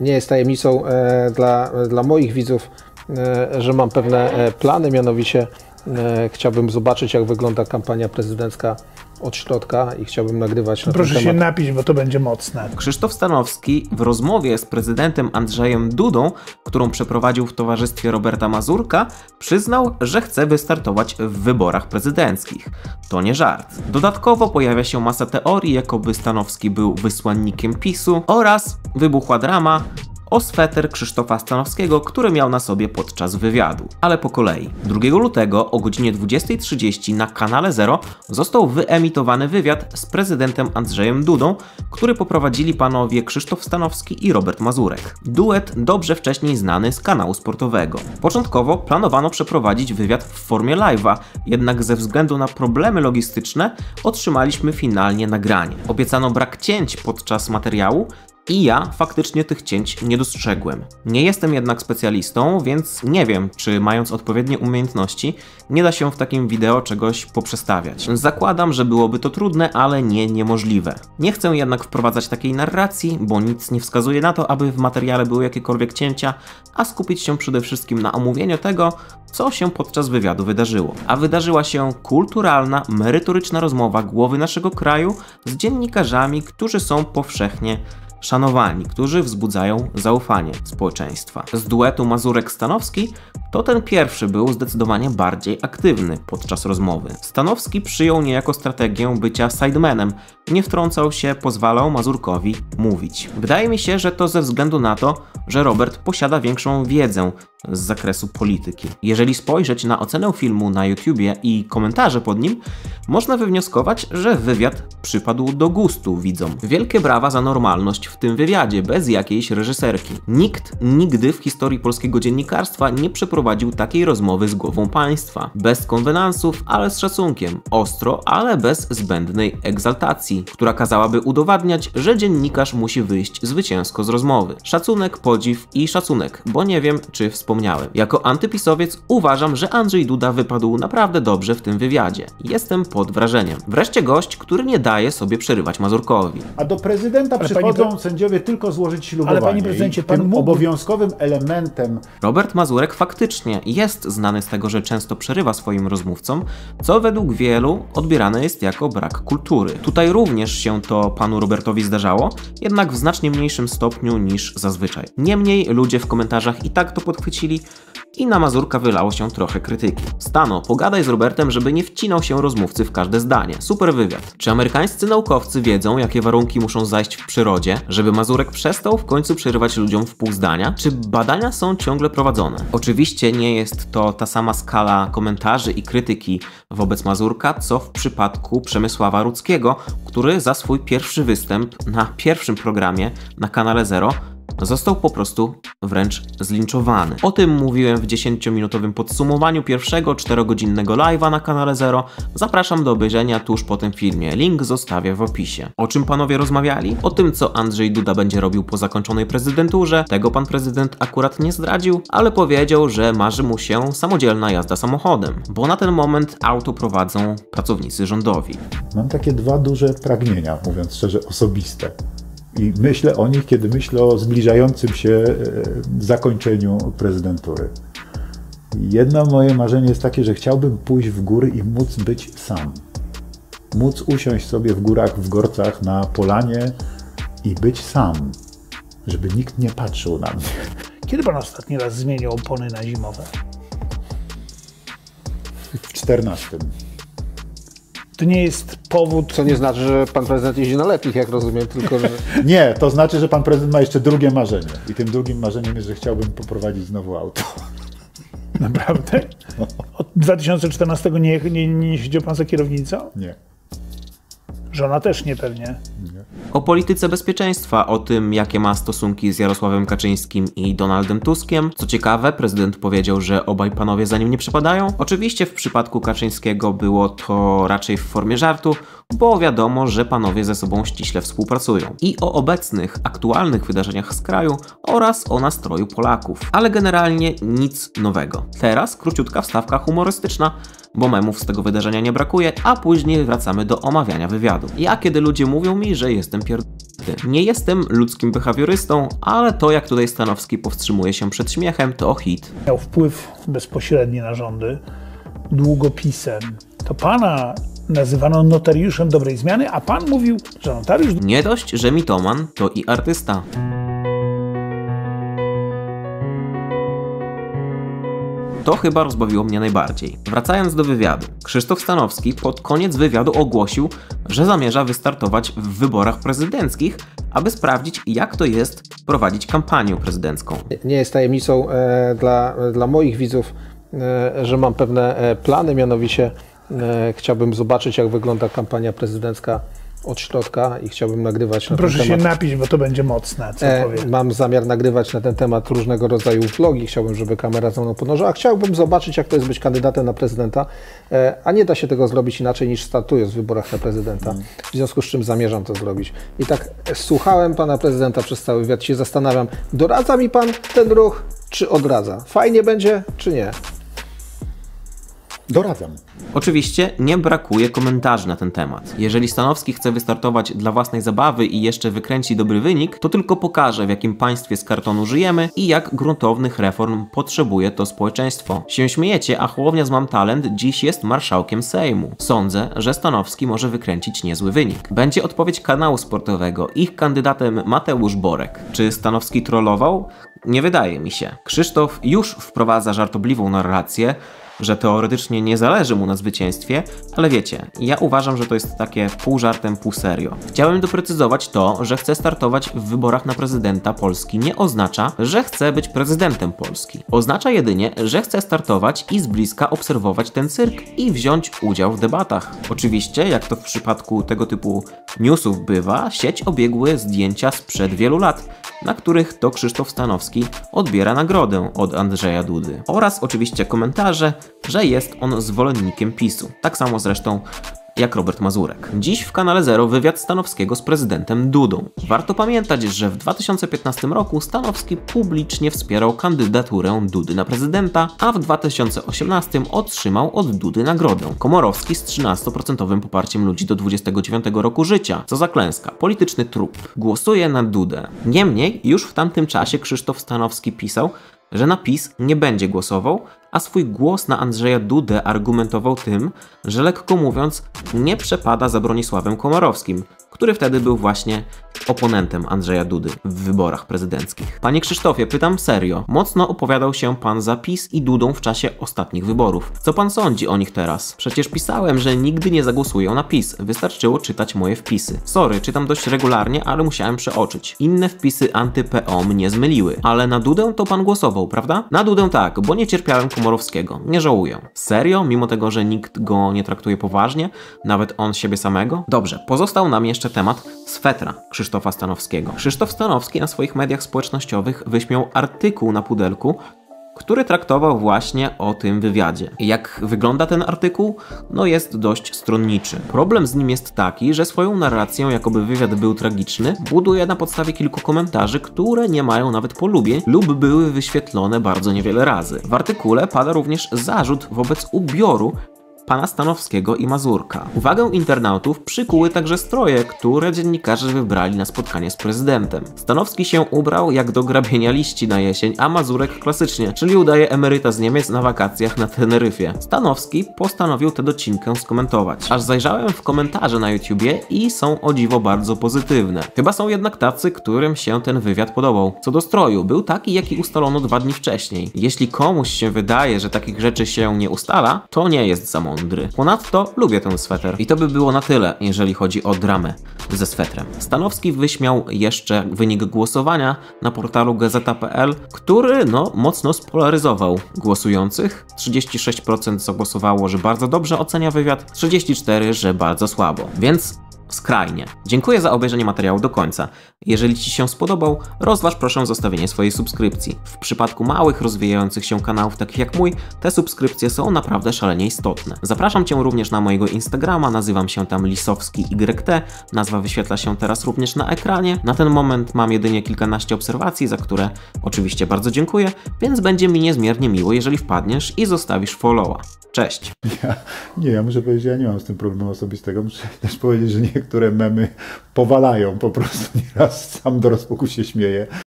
Nie jest tajemnicą e, dla, dla moich widzów, e, że mam pewne e, plany, mianowicie chciałbym zobaczyć, jak wygląda kampania prezydencka od środka i chciałbym nagrywać na Proszę ten się napić, bo to będzie mocne. Krzysztof Stanowski w rozmowie z prezydentem Andrzejem Dudą, którą przeprowadził w towarzystwie Roberta Mazurka, przyznał, że chce wystartować w wyborach prezydenckich. To nie żart. Dodatkowo pojawia się masa teorii, jakoby Stanowski był wysłannikiem PiSu oraz wybuchła drama o sweter Krzysztofa Stanowskiego, który miał na sobie podczas wywiadu. Ale po kolei. 2 lutego o godzinie 20.30 na kanale Zero został wyemitowany wywiad z prezydentem Andrzejem Dudą, który poprowadzili panowie Krzysztof Stanowski i Robert Mazurek. Duet dobrze wcześniej znany z kanału sportowego. Początkowo planowano przeprowadzić wywiad w formie live'a, jednak ze względu na problemy logistyczne otrzymaliśmy finalnie nagranie. Obiecano brak cięć podczas materiału, i ja faktycznie tych cięć nie dostrzegłem. Nie jestem jednak specjalistą, więc nie wiem, czy mając odpowiednie umiejętności, nie da się w takim wideo czegoś poprzestawiać. Zakładam, że byłoby to trudne, ale nie niemożliwe. Nie chcę jednak wprowadzać takiej narracji, bo nic nie wskazuje na to, aby w materiale były jakiekolwiek cięcia, a skupić się przede wszystkim na omówieniu tego, co się podczas wywiadu wydarzyło. A wydarzyła się kulturalna, merytoryczna rozmowa głowy naszego kraju z dziennikarzami, którzy są powszechnie szanowani, którzy wzbudzają zaufanie społeczeństwa. Z duetu Mazurek-Stanowski to ten pierwszy był zdecydowanie bardziej aktywny podczas rozmowy. Stanowski przyjął niejako strategię bycia sidemanem, nie wtrącał się, pozwalał Mazurkowi mówić. Wydaje mi się, że to ze względu na to, że Robert posiada większą wiedzę z zakresu polityki. Jeżeli spojrzeć na ocenę filmu na YouTubie i komentarze pod nim, można wywnioskować, że wywiad przypadł do gustu widzom. Wielkie brawa za normalność w tym wywiadzie, bez jakiejś reżyserki. Nikt nigdy w historii polskiego dziennikarstwa nie przeprowadził takiej rozmowy z głową państwa. Bez konwenansów, ale z szacunkiem. Ostro, ale bez zbędnej egzaltacji, która kazałaby udowadniać, że dziennikarz musi wyjść zwycięsko z rozmowy. Szacunek, podziw i szacunek, bo nie wiem, czy wspomniałem. Jako antypisowiec uważam, że Andrzej Duda wypadł naprawdę dobrze w tym wywiadzie. Jestem pod wrażeniem. Wreszcie gość, który nie daje sobie przerywać Mazurkowi. A do prezydenta Ale przychodzą panie pre- sędziowie tylko złożyć ślubowanie. Ale panie prezydencie, pan tym mógł- obowiązkowym elementem Robert Mazurek faktycznie jest znany z tego, że często przerywa swoim rozmówcom, co według wielu odbierane jest jako brak kultury. Tutaj również się to panu Robertowi zdarzało, jednak w znacznie mniejszym stopniu niż zazwyczaj. Niemniej ludzie w komentarzach i tak to podchwycili i na Mazurka wylało się trochę krytyki. Stano, pogadaj z Robertem, żeby nie wcinał się rozmówcy w każde zdanie. Super wywiad. Czy amerykańscy naukowcy wiedzą, jakie warunki muszą zajść w przyrodzie, żeby Mazurek przestał w końcu przerywać ludziom w pół zdania? Czy badania są ciągle prowadzone? Oczywiście nie jest to ta sama skala komentarzy i krytyki wobec Mazurka, co w przypadku Przemysława Rudzkiego, który za swój pierwszy występ na pierwszym programie na kanale Zero Został po prostu wręcz zlinczowany. O tym mówiłem w 10-minutowym podsumowaniu pierwszego 4-godzinnego live'a na kanale Zero. Zapraszam do obejrzenia tuż po tym filmie. Link zostawię w opisie. O czym panowie rozmawiali? O tym, co Andrzej Duda będzie robił po zakończonej prezydenturze. Tego pan prezydent akurat nie zdradził, ale powiedział, że marzy mu się samodzielna jazda samochodem, bo na ten moment auto prowadzą pracownicy rządowi. Mam takie dwa duże pragnienia, mówiąc szczerze, osobiste. I myślę o nich, kiedy myślę o zbliżającym się e, zakończeniu prezydentury. Jedno moje marzenie jest takie, że chciałbym pójść w góry i móc być sam. Móc usiąść sobie w górach, w gorcach, na polanie i być sam. Żeby nikt nie patrzył na mnie. Kiedy pan ostatni raz zmienił opony na zimowe? W 14. To nie jest powód. Co nie znaczy, że pan prezydent jeździ na letnich, jak rozumiem, tylko że... Nie, to znaczy, że pan prezydent ma jeszcze drugie marzenie. I tym drugim marzeniem jest, że chciałbym poprowadzić znowu auto. Naprawdę? Od 2014 nie, nie, nie siedział pan za kierownicą? Nie. Żona też nie pewnie. O polityce bezpieczeństwa, o tym, jakie ma stosunki z Jarosławem Kaczyńskim i Donaldem Tuskiem. Co ciekawe, prezydent powiedział, że obaj panowie za nim nie przypadają. Oczywiście w przypadku Kaczyńskiego było to raczej w formie żartu, bo wiadomo, że panowie ze sobą ściśle współpracują. I o obecnych, aktualnych wydarzeniach z kraju oraz o nastroju Polaków. Ale generalnie nic nowego. Teraz króciutka wstawka humorystyczna, bo memów z tego wydarzenia nie brakuje, a później wracamy do omawiania wywiadu. Ja kiedy ludzie mówią mi, że jestem pierd... Nie jestem ludzkim behawiorystą, ale to jak tutaj Stanowski powstrzymuje się przed śmiechem, to hit. Miał wpływ bezpośredni na rządy długopisem. To pana nazywano notariuszem dobrej zmiany, a pan mówił, że notariusz Nie dość, że mitoman, to i artysta. To chyba rozbawiło mnie najbardziej. Wracając do wywiadu. Krzysztof Stanowski pod koniec wywiadu ogłosił, że zamierza wystartować w wyborach prezydenckich, aby sprawdzić, jak to jest prowadzić kampanię prezydencką. Nie jest tajemnicą e, dla, dla moich widzów, e, że mam pewne e, plany, mianowicie e, chciałbym zobaczyć, jak wygląda kampania prezydencka od środka i chciałbym nagrywać na Proszę ten się temat. napić, bo to będzie mocne, co E, powiem. Mam zamiar nagrywać na ten temat różnego rodzaju vlogi. Chciałbym, żeby kamera ze mną podążała. Chciałbym zobaczyć, jak to jest być kandydatem na prezydenta, e, a nie da się tego zrobić inaczej niż startując w wyborach na prezydenta. W związku z czym zamierzam to zrobić. I tak e, słuchałem pana prezydenta przez cały wywiad, się zastanawiam, doradza mi pan ten ruch, czy odradza? Fajnie będzie, czy nie? Doradzam. Oczywiście nie brakuje komentarzy na ten temat. Jeżeli Stanowski chce wystartować dla własnej zabawy i jeszcze wykręci dobry wynik, to tylko pokaże w jakim państwie z kartonu żyjemy i jak gruntownych reform potrzebuje to społeczeństwo. Się śmiejecie, a Hołownia z Mam Talent dziś jest marszałkiem Sejmu. Sądzę, że Stanowski może wykręcić niezły wynik. Będzie odpowiedź kanału sportowego. Ich kandydatem Mateusz Borek. Czy Stanowski trollował? Nie wydaje mi się. Krzysztof już wprowadza żartobliwą narrację, że teoretycznie nie zależy mu na zwycięstwie, ale wiecie, ja uważam, że to jest takie pół żartem, pół serio. Chciałem doprecyzować to, że chcę startować w wyborach na prezydenta Polski nie oznacza, że chcę być prezydentem Polski. Oznacza jedynie, że chcę startować i z bliska obserwować ten cyrk i wziąć udział w debatach. Oczywiście, jak to w przypadku tego typu newsów bywa, sieć obiegły zdjęcia sprzed wielu lat, na których to Krzysztof Stanowski odbiera nagrodę od Andrzeja Dudy. Oraz oczywiście komentarze, że jest on zwolennikiem PiSu. Tak samo zresztą jak Robert Mazurek. Dziś w kanale Zero wywiad Stanowskiego z prezydentem Dudą. Warto pamiętać, że w 2015 roku Stanowski publicznie wspierał kandydaturę Dudy na prezydenta, a w 2018 otrzymał od Dudy nagrodę. Komorowski z 13% poparciem ludzi do 29 roku życia. Co za klęska. Polityczny trup. Głosuje na Dudę. Niemniej, już w tamtym czasie Krzysztof Stanowski pisał, że na PiS nie będzie głosował, a swój głos na Andrzeja Dudę argumentował tym, że lekko mówiąc nie przepada za Bronisławem Komorowskim, który wtedy był właśnie oponentem Andrzeja Dudy w wyborach prezydenckich. Panie Krzysztofie, pytam serio. Mocno opowiadał się pan za PiS i Dudą w czasie ostatnich wyborów. Co pan sądzi o nich teraz? Przecież pisałem, że nigdy nie zagłosuję na PiS. Wystarczyło czytać moje wpisy. Sorry, czytam dość regularnie, ale musiałem przeoczyć. Inne wpisy anty-PO mnie zmyliły. Ale na Dudę to pan głosował, prawda? Na Dudę tak, bo nie cierpiałem Komorowskiego. Nie żałuję. Serio? Mimo tego, że nikt go nie traktuje poważnie? Nawet on siebie samego? Dobrze, pozostał nam jeszcze temat swetra Krzysztofa Stanowskiego. Krzysztof Stanowski na swoich mediach społecznościowych wyśmiał artykuł na pudelku, który traktował właśnie o tym wywiadzie. Jak wygląda ten artykuł? No jest dość stronniczy. Problem z nim jest taki, że swoją narrację, jakoby wywiad był tragiczny, buduje na podstawie kilku komentarzy, które nie mają nawet polubień lub były wyświetlone bardzo niewiele razy. W artykule pada również zarzut wobec ubioru pana Stanowskiego i Mazurka. Uwagę internautów przykuły także stroje, które dziennikarze wybrali na spotkanie z prezydentem. Stanowski się ubrał jak do grabienia liści na jesień, a Mazurek klasycznie, czyli udaje emeryta z Niemiec na wakacjach na Teneryfie. Stanowski postanowił tę docinkę skomentować. Aż zajrzałem w komentarze na YouTubie i są o dziwo bardzo pozytywne. Chyba są jednak tacy, którym się ten wywiad podobał. Co do stroju, był taki, jaki ustalono dwa dni wcześniej. Jeśli komuś się wydaje, że takich rzeczy się nie ustala, to nie jest za mądry. Ponadto lubię ten sweter. I to by było na tyle, jeżeli chodzi o dramę ze swetrem. Stanowski wyśmiał jeszcze wynik głosowania na portalu gazeta.pl, który no mocno spolaryzował głosujących. 36% zagłosowało, że bardzo dobrze ocenia wywiad, 34% że bardzo słabo. Więc skrajnie. Dziękuję za obejrzenie materiału do końca. Jeżeli Ci się spodobał, rozważ proszę zostawienie swojej subskrypcji. W przypadku małych, rozwijających się kanałów takich jak mój, te subskrypcje są naprawdę szalenie istotne. Zapraszam Cię również na mojego Instagrama, nazywam się tam Lisowski YT, nazwa wyświetla się teraz również na ekranie. Na ten moment mam jedynie kilkanaście obserwacji, za które oczywiście bardzo dziękuję, więc będzie mi niezmiernie miło, jeżeli wpadniesz i zostawisz followa. Cześć! Ja, nie, ja muszę powiedzieć, ja nie mam z tym problemu osobistego. Muszę też powiedzieć, że nie niektóre memy powalają po prostu. Nieraz sam do rozpuku się śmieję.